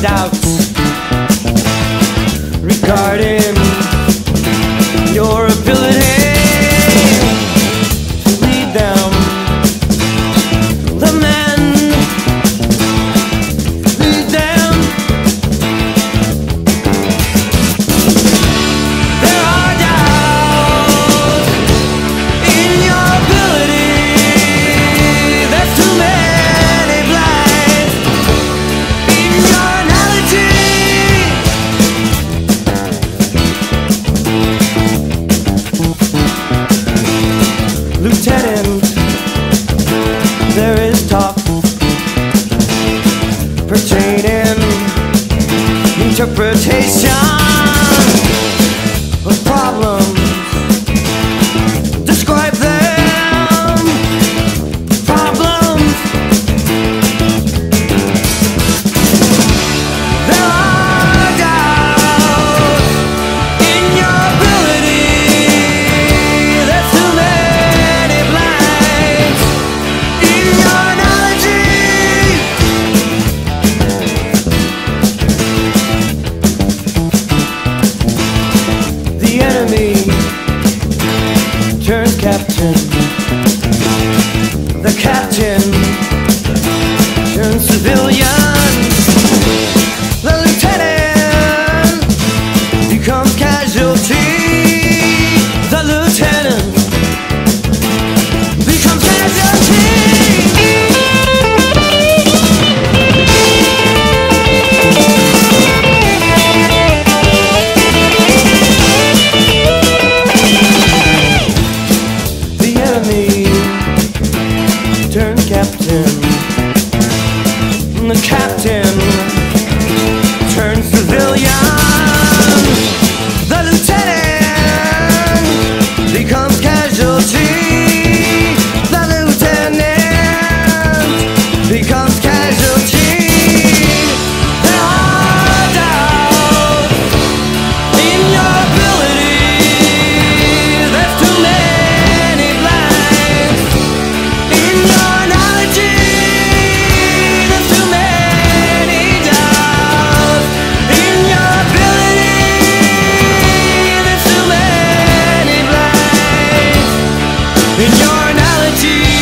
doubts There is talk pertaining interpretation. should the cat. in your analogy.